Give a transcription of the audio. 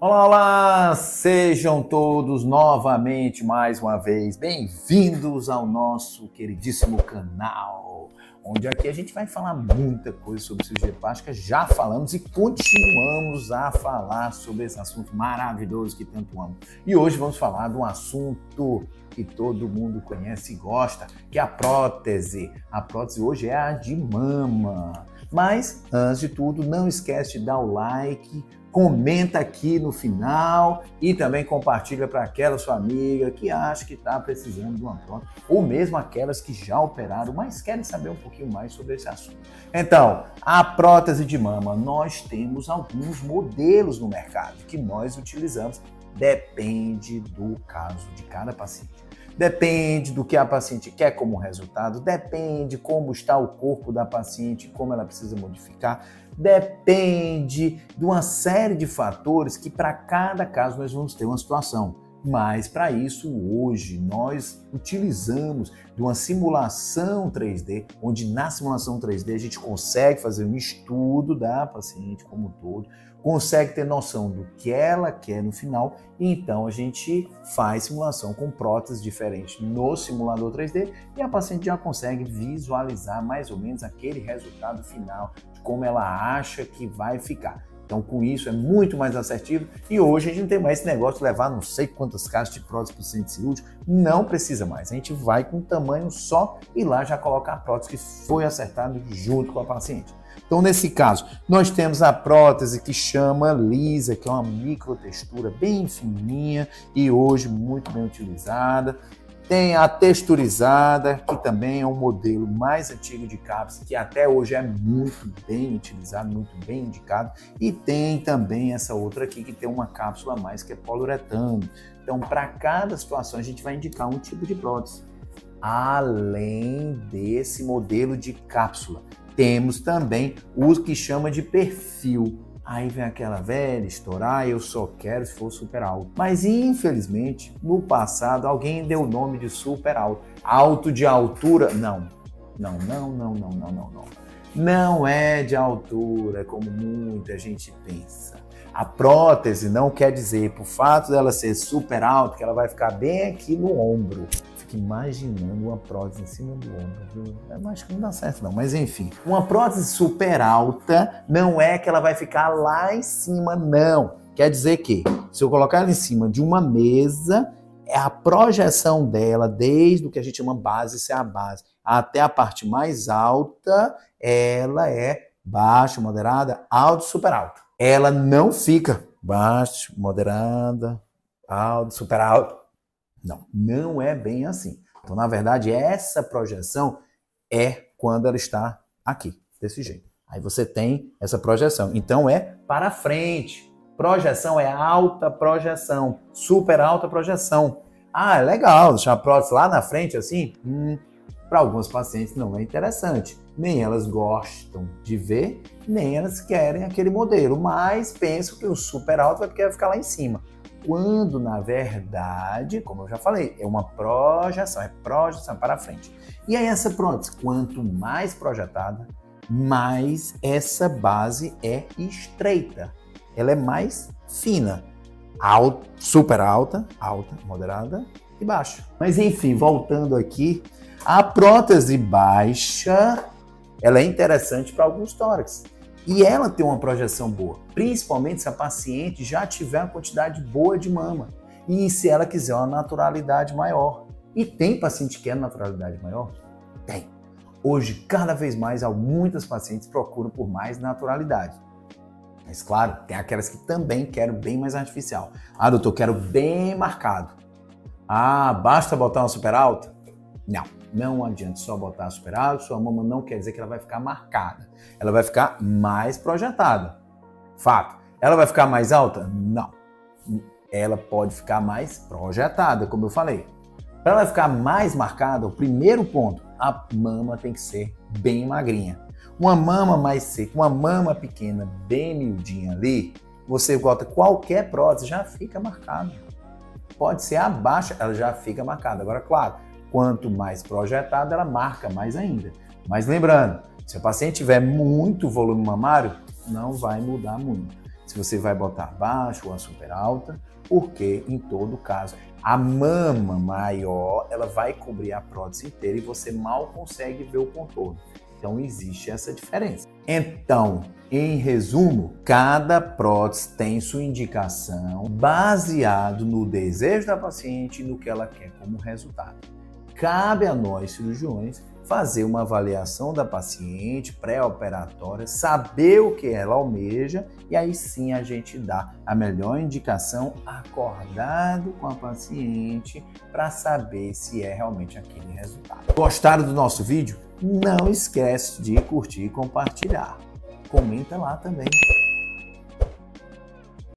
Olá, olá! Sejam todos novamente, mais uma vez, bem-vindos ao nosso queridíssimo canal, onde aqui a gente vai falar muita coisa sobre cirurgia plástica, já falamos e continuamos a falar sobre esse assunto maravilhoso que tanto amo. E hoje vamos falar de um assunto que todo mundo conhece e gosta, que é a prótese. A prótese hoje é a de mama. Mas, antes de tudo, não esquece de dar o like, comenta aqui no final e também compartilha para aquela sua amiga que acha que está precisando de uma prótese, ou mesmo aquelas que já operaram, mas querem saber um pouquinho mais sobre esse assunto. Então, a prótese de mama, nós temos alguns modelos no mercado que nós utilizamos, depende do caso de cada paciente. Depende do que a paciente quer como resultado, depende como está o corpo da paciente, como ela precisa modificar, depende de uma série de fatores que para cada caso nós vamos ter uma situação. Mas para isso, hoje, nós utilizamos de uma simulação 3D, onde na simulação 3D a gente consegue fazer um estudo da paciente como um todo, consegue ter noção do que ela quer no final, e então a gente faz simulação com próteses diferentes no simulador 3D e a paciente já consegue visualizar mais ou menos aquele resultado final, de como ela acha que vai ficar. Então, com isso, é muito mais assertivo. E hoje a gente não tem mais esse negócio de levar não sei quantas caixas de prótese para o centro cirúrgico. Não precisa mais. A gente vai com um tamanho só e lá já coloca a prótese que foi acertada junto com a paciente. Então, nesse caso, nós temos a prótese que chama lisa, que é uma microtextura bem fininha e hoje muito bem utilizada. Tem a texturizada, que também é um modelo mais antigo de cápsula, que até hoje é muito bem utilizado, muito bem indicado. E tem também essa outra aqui, que tem uma cápsula a mais, que é poliuretano. Então, para cada situação, a gente vai indicar um tipo de prótese. Além desse modelo de cápsula, temos também o que chama de perfil. Aí vem aquela velha estourar, eu só quero se for super alto. Mas infelizmente, no passado, alguém deu o nome de super alto. Alto de altura? Não. Não, não, não, não, não, não, não. Não é de altura, como muita gente pensa. A prótese não quer dizer, por fato dela ser super alta, que ela vai ficar bem aqui no ombro fico imaginando uma prótese em cima do ombro? Eu acho que não dá certo não, mas enfim. Uma prótese super alta não é que ela vai ficar lá em cima, não. Quer dizer que, se eu colocar ela em cima de uma mesa, é a projeção dela, desde o que a gente chama base, se é a base, até a parte mais alta, ela é baixa, moderada, alta super alta. Ela não fica baixa, moderada, alta, super alta. Não, não é bem assim. Então, na verdade, essa projeção é quando ela está aqui, desse jeito. Aí você tem essa projeção. Então é para frente. Projeção é alta projeção, super alta projeção. Ah, é legal deixar a prótese lá na frente assim? Hum, para alguns pacientes não é interessante. Nem elas gostam de ver, nem elas querem aquele modelo, mas pensam que o super alto vai ficar lá em cima quando na verdade, como eu já falei, é uma projeção, é projeção para frente. E aí essa prótese, quanto mais projetada, mais essa base é estreita. Ela é mais fina, alta, super alta, alta, moderada e baixa. Mas enfim, voltando aqui, a prótese baixa, ela é interessante para alguns tórax e ela ter uma projeção boa, principalmente se a paciente já tiver uma quantidade boa de mama e se ela quiser uma naturalidade maior. E tem paciente que quer naturalidade maior? Tem. Hoje, cada vez mais, muitas pacientes procuram por mais naturalidade. Mas claro, tem aquelas que também querem bem mais artificial. Ah, doutor, quero bem marcado. Ah, basta botar uma super alta? Não. Não adianta só botar super alto, sua mama não quer dizer que ela vai ficar marcada. Ela vai ficar mais projetada. Fato. Ela vai ficar mais alta? Não. Ela pode ficar mais projetada, como eu falei. Para ela ficar mais marcada, o primeiro ponto, a mama tem que ser bem magrinha. Uma mama mais seca, uma mama pequena, bem miudinha ali, você bota qualquer prótese, já fica marcada. Pode ser abaixo, ela já fica marcada. Agora, claro, Quanto mais projetada, ela marca mais ainda. Mas lembrando, se o paciente tiver muito volume mamário, não vai mudar muito. se você vai botar baixa ou a super alta, porque em todo caso a mama maior ela vai cobrir a prótese inteira e você mal consegue ver o contorno. Então existe essa diferença. Então, em resumo, cada prótese tem sua indicação baseado no desejo da paciente e no que ela quer como resultado. Cabe a nós cirurgiões fazer uma avaliação da paciente pré-operatória, saber o que ela almeja e aí sim a gente dá a melhor indicação acordado com a paciente para saber se é realmente aquele resultado. Gostaram do nosso vídeo? Não esquece de curtir e compartilhar. Comenta lá também.